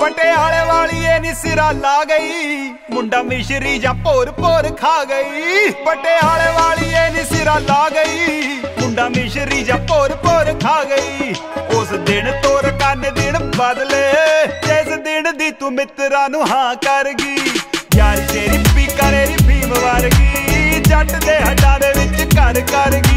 ਪਟਿਆਲੇ ਵਾਲੀ ਇਹ ਨੀ ਸਿਰਾ ਲਾ ਗਈ। ਮੁੰਡਾ ਮਿਸ਼ਰੀ ਜਾਂ ਭੋਰ ਭੋਰ ਖਾ ਗਈ। ਪਟਿਆਲੇ ਵਾਲੀ ਇਹ ਨੀ ਸਿਰਾ ਲਾ ਗਈ। ਮੁੰਡਾ ਮਿਸ਼ਰੀ ਜਾਂ ਭੋਰ ਭੋਰ ਖਾ ਗਈ। ਉਸ ਦਿਨ ਤੋਰ ਕੰਨ ਦਿਨ ਬਦਲੇ, ਜਿਸ ਦਿਨ ਦੀ ਤੂੰ ਮਿੱਤਰਾਂ ਨੂੰ ਹਾਂ ਕਰ ਗਈ। ਯਾਰੀ ਤੇਰੀ ਪੀ ਕਰੇ ਰੀ ਭੀਮ ਵਰਗੀ, ਜੱਟ ਦੇ ਹੱਡਾਂ ਦੇ ਵਿੱਚ ਘਰ ਕਰ ਗਈ।